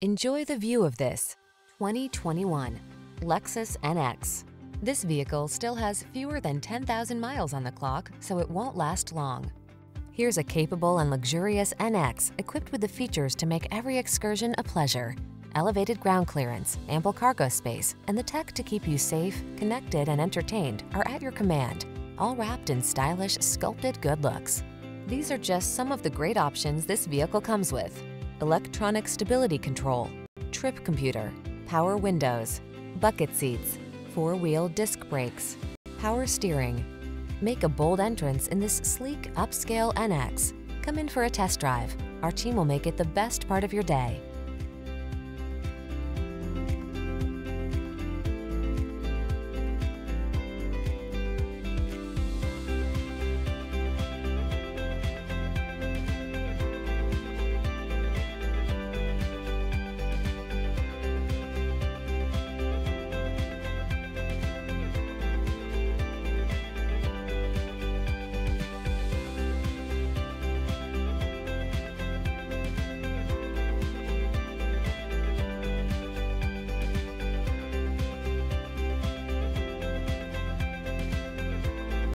Enjoy the view of this 2021 Lexus NX. This vehicle still has fewer than 10,000 miles on the clock, so it won't last long. Here's a capable and luxurious NX equipped with the features to make every excursion a pleasure. Elevated ground clearance, ample cargo space, and the tech to keep you safe, connected, and entertained are at your command, all wrapped in stylish, sculpted good looks. These are just some of the great options this vehicle comes with electronic stability control, trip computer, power windows, bucket seats, four-wheel disc brakes, power steering. Make a bold entrance in this sleek, upscale NX. Come in for a test drive. Our team will make it the best part of your day.